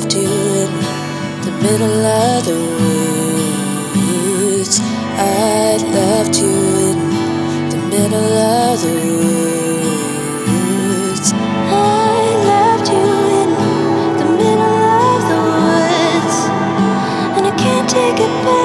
left you in the middle of the woods. I left you in the middle of the woods. I left you in the middle of the woods, and I can't take it back.